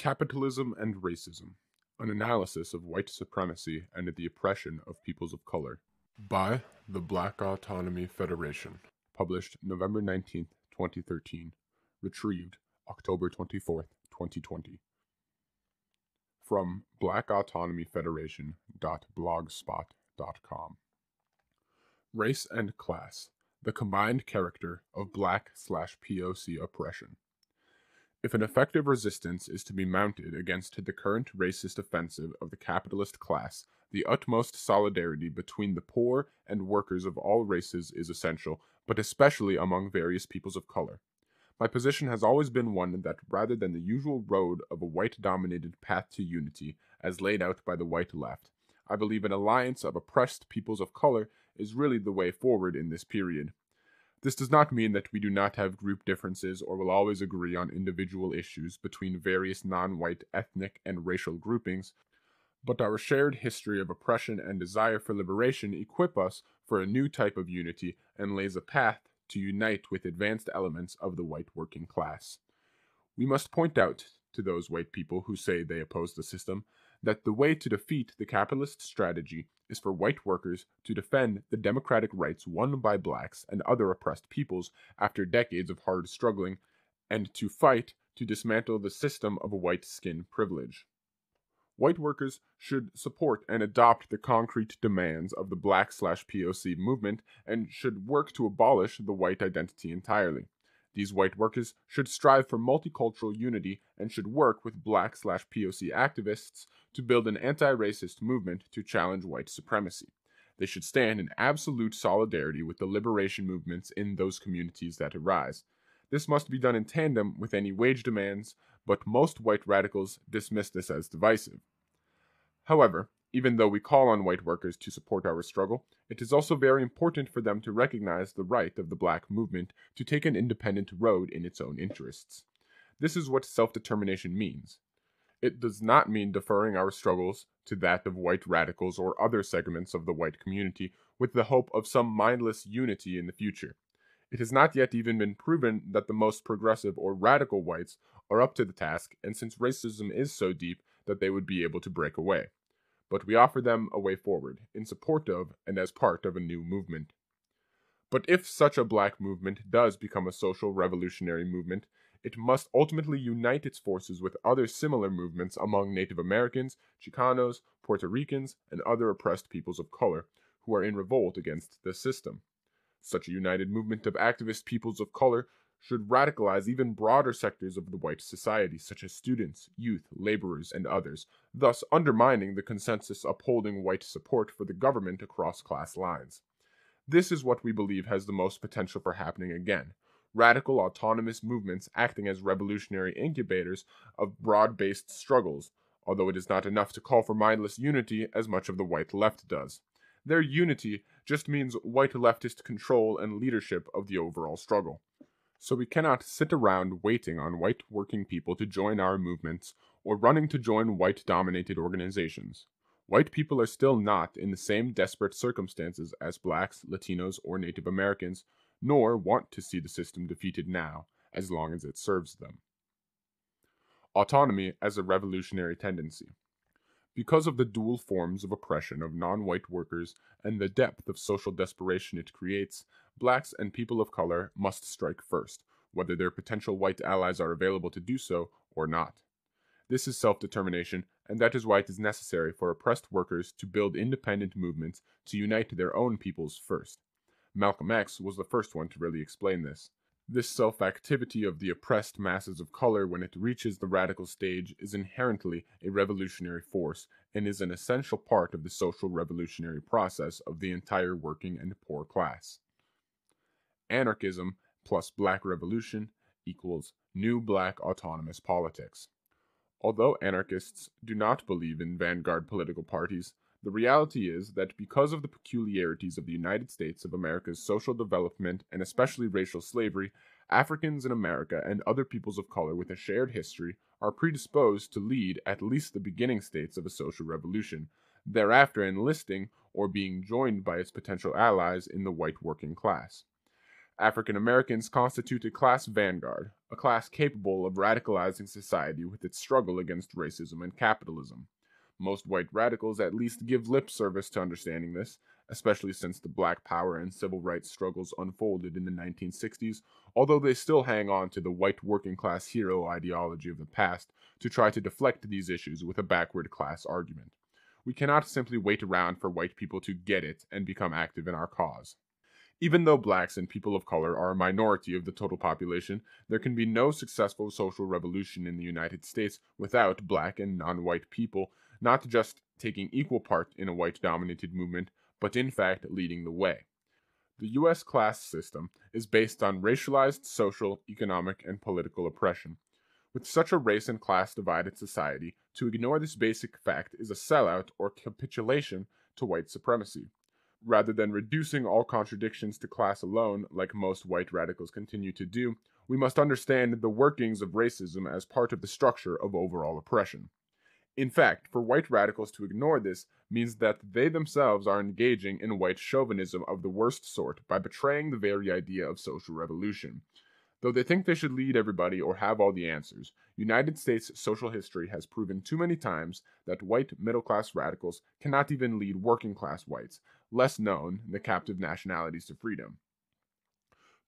Capitalism and Racism An Analysis of White Supremacy and the Oppression of Peoples of Color by the Black Autonomy Federation. Published November 19, 2013. Retrieved October 24, 2020. From blackautonomyfederation.blogspot.com. Race and Class The Combined Character of Black slash POC Oppression. If an effective resistance is to be mounted against the current racist offensive of the capitalist class, the utmost solidarity between the poor and workers of all races is essential, but especially among various peoples of color. My position has always been one that rather than the usual road of a white dominated path to unity, as laid out by the white left, I believe an alliance of oppressed peoples of color is really the way forward in this period. This does not mean that we do not have group differences or will always agree on individual issues between various non white ethnic and racial groupings, but our shared history of oppression and desire for liberation equip us for a new type of unity and lays a path to unite with advanced elements of the white working class. We must point out to those white people who say they oppose the system that the way to defeat the capitalist strategy is for white workers to defend the democratic rights won by blacks and other oppressed peoples after decades of hard struggling, and to fight to dismantle the system of white skin privilege. White workers should support and adopt the concrete demands of the black slash POC movement and should work to abolish the white identity entirely. These white workers should strive for multicultural unity and should work with black slash POC activists to build an anti racist movement to challenge white supremacy. They should stand in absolute solidarity with the liberation movements in those communities that arise. This must be done in tandem with any wage demands, but most white radicals dismiss this as divisive. However, even though we call on white workers to support our struggle, it is also very important for them to recognize the right of the black movement to take an independent road in its own interests. This is what self determination means. It does not mean deferring our struggles to that of white radicals or other segments of the white community with the hope of some mindless unity in the future. It has not yet even been proven that the most progressive or radical whites are up to the task, and since racism is so deep that they would be able to break away but we offer them a way forward, in support of and as part of a new movement. But if such a black movement does become a social revolutionary movement, it must ultimately unite its forces with other similar movements among Native Americans, Chicanos, Puerto Ricans, and other oppressed peoples of color who are in revolt against the system. Such a united movement of activist peoples of color should radicalize even broader sectors of the white society, such as students, youth, laborers, and others, thus undermining the consensus upholding white support for the government across class lines. This is what we believe has the most potential for happening again radical autonomous movements acting as revolutionary incubators of broad based struggles, although it is not enough to call for mindless unity as much of the white left does. Their unity just means white leftist control and leadership of the overall struggle. So we cannot sit around waiting on white working people to join our movements or running to join white dominated organizations. White people are still not in the same desperate circumstances as blacks, Latinos, or Native Americans, nor want to see the system defeated now, as long as it serves them. Autonomy as a revolutionary tendency. Because of the dual forms of oppression of non white workers and the depth of social desperation it creates, blacks and people of color must strike first, whether their potential white allies are available to do so or not. This is self determination, and that is why it is necessary for oppressed workers to build independent movements to unite their own peoples first. Malcolm X was the first one to really explain this. This self activity of the oppressed masses of color when it reaches the radical stage is inherently a revolutionary force and is an essential part of the social revolutionary process of the entire working and poor class. Anarchism plus black revolution equals new black autonomous politics. Although anarchists do not believe in vanguard political parties, the reality is that because of the peculiarities of the United States of America's social development and especially racial slavery, Africans in America and other peoples of color with a shared history are predisposed to lead at least the beginning states of a social revolution, thereafter enlisting or being joined by its potential allies in the white working class. African Americans constitute a class vanguard, a class capable of radicalizing society with its struggle against racism and capitalism. Most white radicals at least give lip service to understanding this, especially since the black power and civil rights struggles unfolded in the 1960s, although they still hang on to the white working class hero ideology of the past to try to deflect these issues with a backward class argument. We cannot simply wait around for white people to get it and become active in our cause. Even though blacks and people of color are a minority of the total population, there can be no successful social revolution in the United States without black and non white people not just taking equal part in a white dominated movement, but in fact leading the way. The US class system is based on racialized social, economic, and political oppression. With such a race and class divided society, to ignore this basic fact is a sellout or capitulation to white supremacy rather than reducing all contradictions to class alone, like most white radicals continue to do, we must understand the workings of racism as part of the structure of overall oppression. In fact, for white radicals to ignore this means that they themselves are engaging in white chauvinism of the worst sort by betraying the very idea of social revolution. Though they think they should lead everybody or have all the answers, United States social history has proven too many times that white middle class radicals cannot even lead working class whites, less known, the captive nationalities to freedom.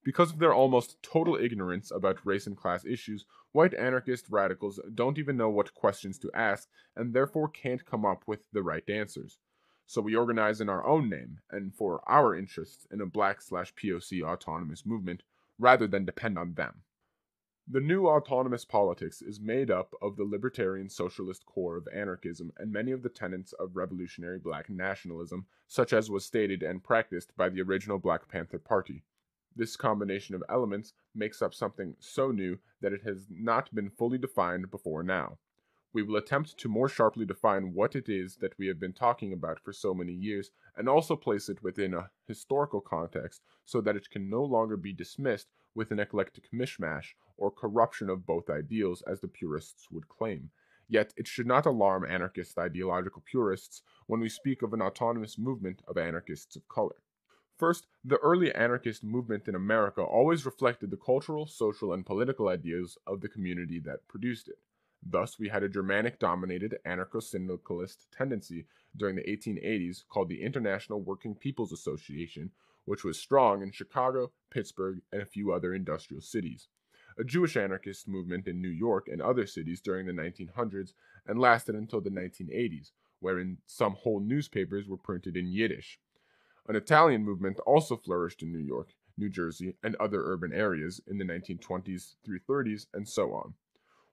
Because of their almost total ignorance about race and class issues, white anarchist radicals don't even know what questions to ask and therefore can't come up with the right answers. So we organize in our own name and for our interests in a black slash POC autonomous movement rather than depend on them. The new autonomous politics is made up of the libertarian socialist core of anarchism and many of the tenets of revolutionary black nationalism, such as was stated and practiced by the original Black Panther Party. This combination of elements makes up something so new that it has not been fully defined before now. We will attempt to more sharply define what it is that we have been talking about for so many years and also place it within a historical context so that it can no longer be dismissed with an eclectic mishmash or corruption of both ideals, as the purists would claim. Yet it should not alarm anarchist ideological purists when we speak of an autonomous movement of anarchists of color. First, the early anarchist movement in America always reflected the cultural, social, and political ideas of the community that produced it. Thus, we had a Germanic dominated anarcho syndicalist tendency during the 1880s called the International Working People's Association, which was strong in Chicago, Pittsburgh, and a few other industrial cities. A Jewish anarchist movement in New York and other cities during the 1900s and lasted until the 1980s, wherein some whole newspapers were printed in Yiddish. An Italian movement also flourished in New York, New Jersey, and other urban areas in the 1920s through 30s, and so on.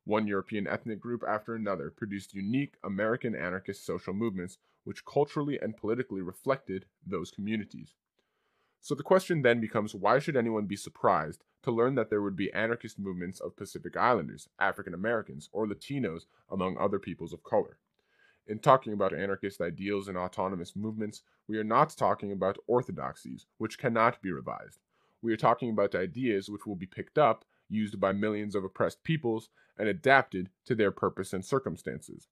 One European ethnic group after another produced unique American anarchist social movements which culturally and politically reflected those communities. So the question then becomes why should anyone be surprised to learn that there would be anarchist movements of Pacific Islanders, African Americans, or Latinos, among other peoples of color? In talking about anarchist ideals and autonomous movements, we are not talking about orthodoxies, which cannot be revised. We are talking about ideas which will be picked up, used by millions of oppressed peoples, and adapted to their purpose and circumstances.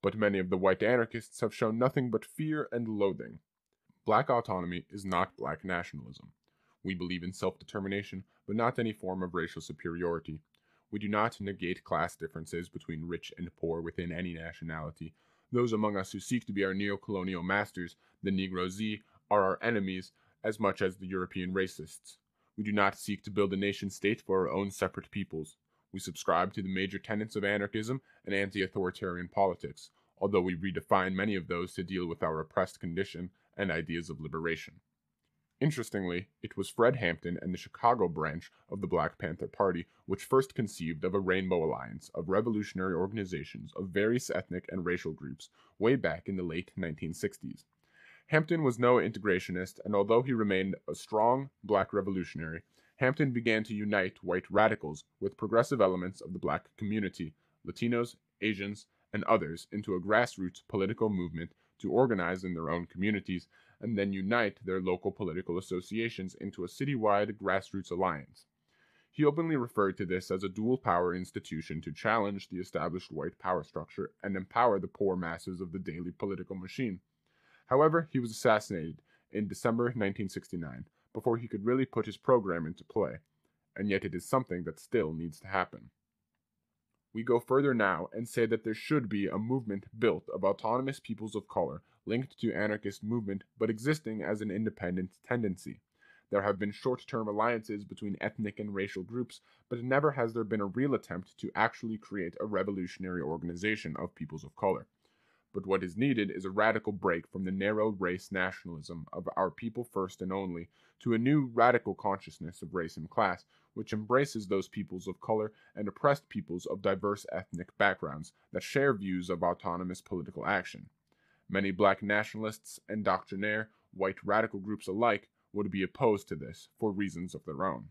But many of the white anarchists have shown nothing but fear and loathing. Black autonomy is not black nationalism. We believe in self determination, but not any form of racial superiority. We do not negate class differences between rich and poor within any nationality. Those among us who seek to be our neo colonial masters, the Negro Z, are our enemies as much as the European racists. We do not seek to build a nation state for our own separate peoples. We subscribe to the major tenets of anarchism and anti authoritarian politics, although we redefine many of those to deal with our oppressed condition and ideas of liberation. Interestingly, it was Fred Hampton and the Chicago branch of the Black Panther Party which first conceived of a rainbow alliance of revolutionary organizations of various ethnic and racial groups way back in the late 1960s. Hampton was no integrationist, and although he remained a strong black revolutionary, Hampton began to unite white radicals with progressive elements of the black community, Latinos, Asians, and others, into a grassroots political movement to organize in their own communities and then unite their local political associations into a citywide grassroots alliance. He openly referred to this as a dual power institution to challenge the established white power structure and empower the poor masses of the Daley political machine. However, he was assassinated in December 1969 before he could really put his program into play. and yet it is something that still needs to happen. We go further now and say that there should be a movement built of autonomous peoples of color linked to anarchist movement but existing as an independent tendency. There have been short term alliances between ethnic and racial groups, but never has there been a real attempt to actually create a revolutionary organization of peoples of color. But what is needed is a radical break from the narrow race nationalism of our people first and only to a new radical consciousness of race and class, which embraces those peoples of color and oppressed peoples of diverse ethnic backgrounds that share views of autonomous political action. Many black nationalists and doctrinaire white radical groups alike would be opposed to this for reasons of their own.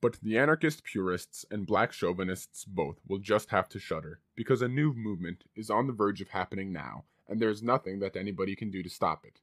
But the anarchist purists and black chauvinists both will just have to shudder, because a new movement is on the verge of happening now, and there is nothing that anybody can do to stop it.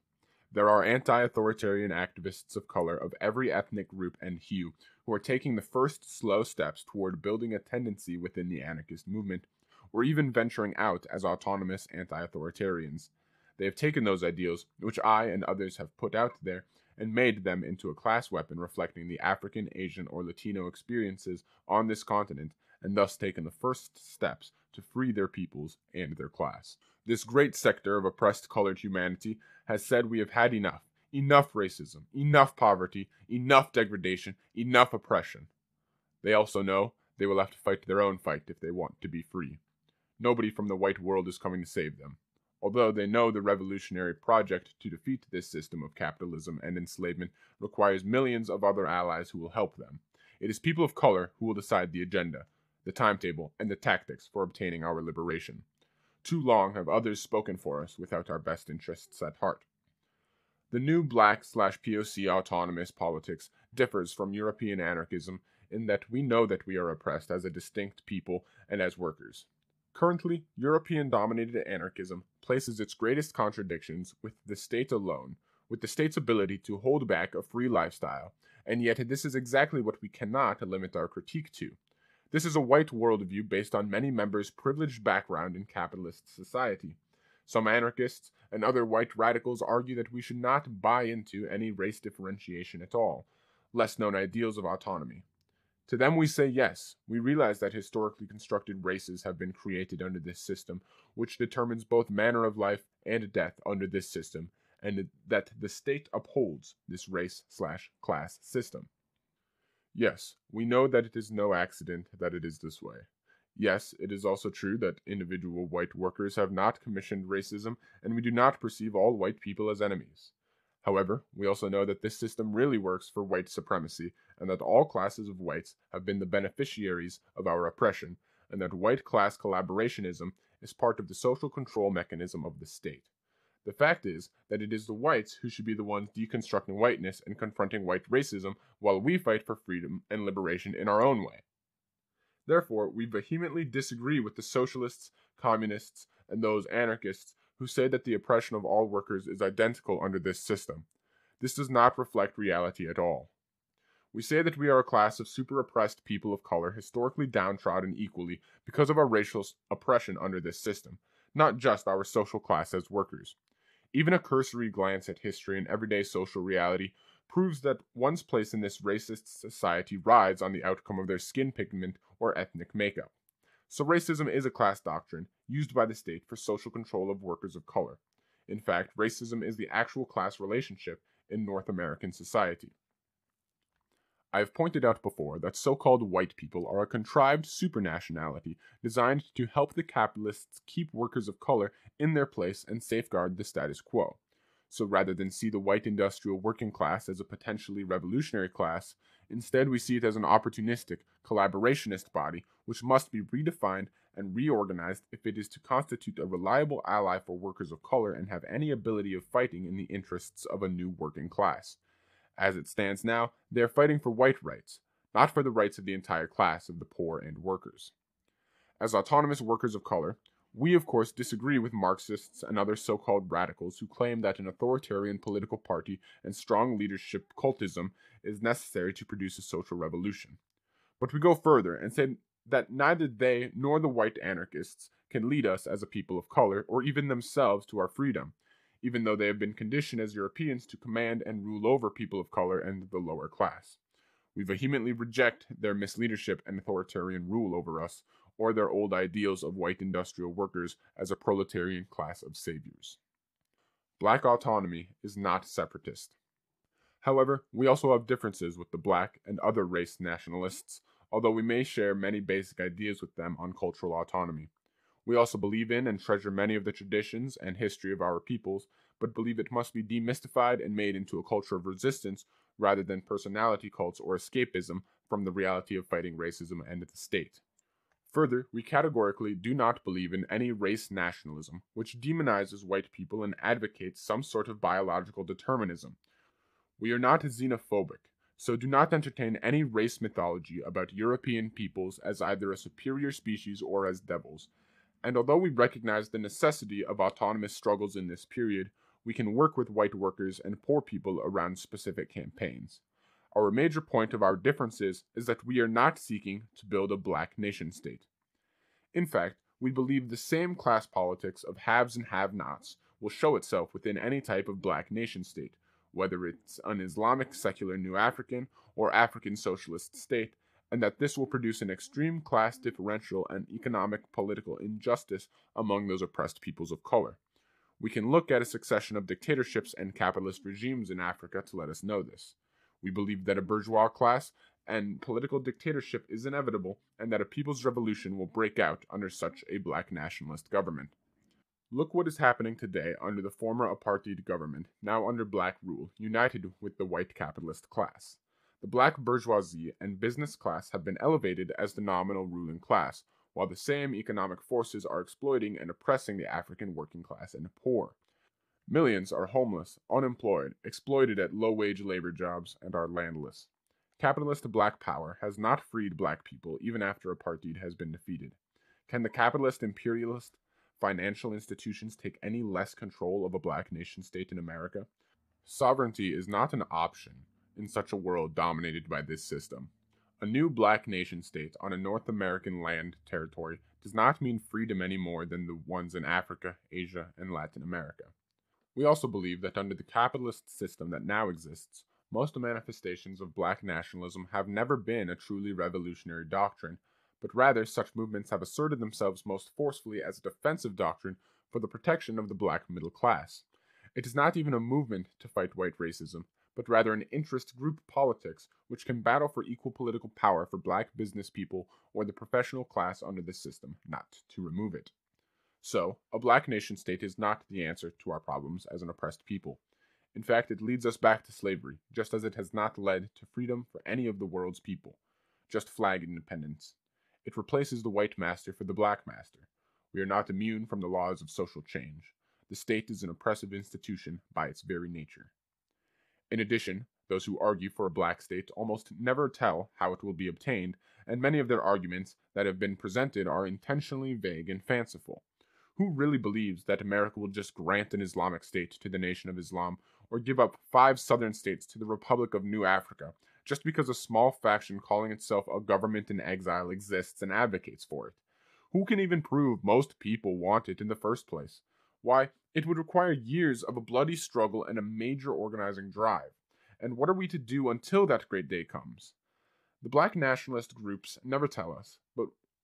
There are anti authoritarian activists of color of every ethnic group and hue who are taking the first slow steps toward building a tendency within the anarchist movement, or even venturing out as autonomous anti authoritarians. They have taken those ideals, which I and others have put out there, and made them into a class weapon reflecting the African, Asian, or Latino experiences on this continent, and thus taken the first steps to free their peoples and their class. This great sector of oppressed colored humanity has said we have had enough. Enough racism, enough poverty, enough degradation, enough oppression. They also know they will have to fight their own fight if they want to be free. Nobody from the white world is coming to save them although they know the revolutionary project to defeat this system of capitalism and enslavement requires millions of other allies who will help them. It is people of color who will decide the agenda, the timetable, and the tactics for obtaining our liberation. Too long have others spoken for us without our best interests at heart. The new black slash POC autonomous politics differs from European anarchism in that we know that we are oppressed as a distinct people and as workers. Currently, European dominated anarchism places its greatest contradictions with the state alone, with the state's ability to hold back a free lifestyle, and yet this is exactly what we cannot limit our critique to. This is a white worldview based on many members' privileged background in capitalist society. Some anarchists and other white radicals argue that we should not buy into any race differentiation at all, less known ideals of autonomy. To them we say yes, we realize that historically constructed races have been created under this system, which determines both manner of life and death under this system, and that the state upholds this race slash class system. Yes, we know that it is no accident that it is this way. Yes, it is also true that individual white workers have not commissioned racism, and we do not perceive all white people as enemies. However, we also know that this system really works for white supremacy, and that all classes of whites have been the beneficiaries of our oppression, and that white class collaborationism is part of the social control mechanism of the state. The fact is that it is the whites who should be the ones deconstructing whiteness and confronting white racism while we fight for freedom and liberation in our own way. Therefore, we vehemently disagree with the socialists, communists, and those anarchists who say that the oppression of all workers is identical under this system. This does not reflect reality at all. We say that we are a class of super oppressed people of color historically downtrodden equally because of our racial oppression under this system, not just our social class as workers. Even a cursory glance at history and everyday social reality proves that one's place in this racist society rides on the outcome of their skin pigment or ethnic makeup. So racism is a class doctrine used by the state for social control of workers of color. In fact, racism is the actual class relationship in North American society. I have pointed out before that so called white people are a contrived supranationality designed to help the capitalists keep workers of color in their place and safeguard the status quo. So rather than see the white industrial working class as a potentially revolutionary class, instead we see it as an opportunistic, collaborationist body which must be redefined and reorganized if it is to constitute a reliable ally for workers of color and have any ability of fighting in the interests of a new working class. As it stands now, they are fighting for white rights, not for the rights of the entire class of the poor and workers. As autonomous workers of color, we, of course, disagree with Marxists and other so called radicals who claim that an authoritarian political party and strong leadership cultism is necessary to produce a social revolution. But we go further and say that neither they nor the white anarchists can lead us as a people of color, or even themselves to our freedom, even though they have been conditioned as Europeans to command and rule over people of color and the lower class. We vehemently reject their misleadership and authoritarian rule over us, or their old ideals of white industrial workers as a proletarian class of saviors. Black autonomy is not separatist. However, we also have differences with the black and other race nationalists, although we may share many basic ideas with them on cultural autonomy. We also believe in and treasure many of the traditions and history of our peoples, but believe it must be demystified and made into a culture of resistance rather than personality cults or escapism from the reality of fighting racism and the state. Further, we categorically do not believe in any race nationalism, which demonizes white people and advocates some sort of biological determinism. We are not xenophobic, so do not entertain any race mythology about European peoples as either a superior species or as devils. And although we recognize the necessity of autonomous struggles in this period, we can work with white workers and poor people around specific campaigns. Our major point of our differences is that we are not seeking to build a black nation state. In fact, we believe the same class politics of haves and have nots will show itself within any type of black nation state, whether it's an Islamic secular New African or African socialist state, and that this will produce an extreme class differential and economic political injustice among those oppressed peoples of color. We can look at a succession of dictatorships and capitalist regimes in Africa to let us know this. We believe that a bourgeois class and political dictatorship is inevitable and that a people's revolution will break out under such a black nationalist government. Look what is happening today under the former apartheid government, now under black rule, united with the white capitalist class. The black bourgeoisie and business class have been elevated as the nominal ruling class, while the same economic forces are exploiting and oppressing the African working class and poor. Millions are homeless, unemployed, exploited at low wage labor jobs, and are landless. Capitalist black power has not freed black people even after apartheid has been defeated. Can the capitalist imperialist financial institutions take any less control of a black nation state in America? Sovereignty is not an option in such a world dominated by this system. A new black nation state on a North American land territory does not mean freedom any more than the ones in Africa, Asia, and Latin America. We also believe that under the capitalist system that now exists, most manifestations of black nationalism have never been a truly revolutionary doctrine, but rather such movements have asserted themselves most forcefully as a defensive doctrine for the protection of the black middle class. It is not even a movement to fight white racism, but rather an interest group politics which can battle for equal political power for black business people or the professional class under the system, not to remove it. So, a black nation state is not the answer to our problems as an oppressed people. In fact, it leads us back to slavery, just as it has not led to freedom for any of the world's people, just flag independence. It replaces the white master for the black master. We are not immune from the laws of social change. The state is an oppressive institution by its very nature. In addition, those who argue for a black state almost never tell how it will be obtained, and many of their arguments that have been presented are intentionally vague and fanciful. Who really believes that America will just grant an Islamic state to the Nation of Islam or give up five southern states to the Republic of New Africa just because a small faction calling itself a government in exile exists and advocates for it? Who can even prove most people want it in the first place? Why, it would require years of a bloody struggle and a major organizing drive. And what are we to do until that great day comes? The black nationalist groups never tell us,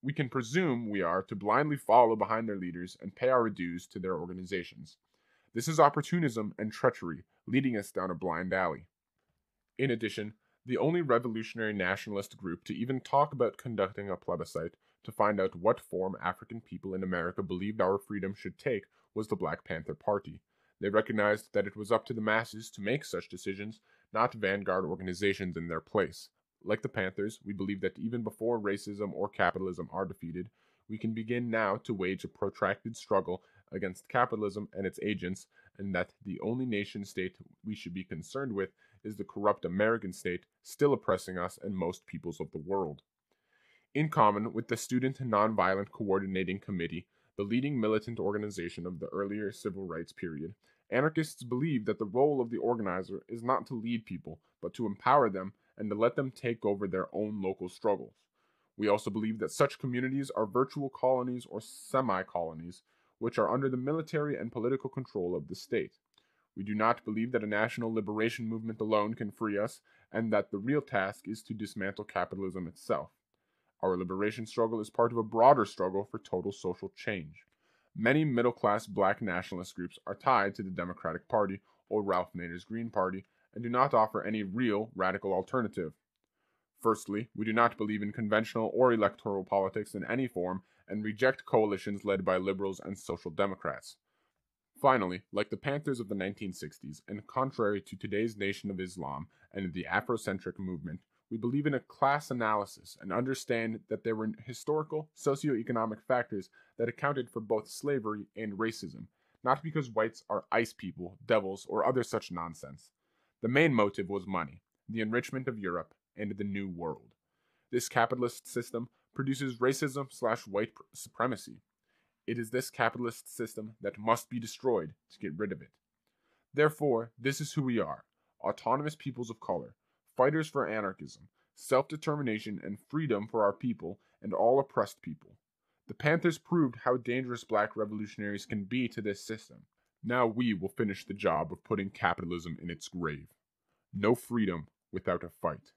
we can presume we are to blindly follow behind their leaders and pay our dues to their organizations. This is opportunism and treachery, leading us down a blind alley. In addition, the only revolutionary nationalist group to even talk about conducting a plebiscite to find out what form African people in America believed our freedom should take was the Black Panther Party. They recognized that it was up to the masses to make such decisions, not vanguard organizations in their place. Like the Panthers, we believe that even before racism or capitalism are defeated, we can begin now to wage a protracted struggle against capitalism and its agents, and that the only nation state we should be concerned with is the corrupt American state still oppressing us and most peoples of the world. In common with the Student Nonviolent Coordinating Committee, the leading militant organization of the earlier civil rights period, anarchists believe that the role of the organizer is not to lead people, but to empower them and to let them take over their own local struggles. We also believe that such communities are virtual colonies or semi colonies, which are under the military and political control of the state. We do not believe that a national liberation movement alone can free us, and that the real task is to dismantle capitalism itself. Our liberation struggle is part of a broader struggle for total social change. Many middle class black nationalist groups are tied to the Democratic Party or Ralph Nader's Green Party and do not offer any real radical alternative. Firstly, we do not believe in conventional or electoral politics in any form and reject coalitions led by liberals and social democrats. Finally, like the Panthers of the 1960s, and contrary to today's Nation of Islam and the Afrocentric movement, we believe in a class analysis and understand that there were historical, socioeconomic factors that accounted for both slavery and racism, not because whites are ice people, devils, or other such nonsense. The main motive was money, the enrichment of Europe, and the New World. This capitalist system produces racism slash white supremacy. It is this capitalist system that must be destroyed to get rid of it. Therefore, this is who we are autonomous peoples of color, fighters for anarchism, self determination, and freedom for our people and all oppressed people. The Panthers proved how dangerous black revolutionaries can be to this system. Now we will finish the job of putting capitalism in its grave. No freedom without a fight.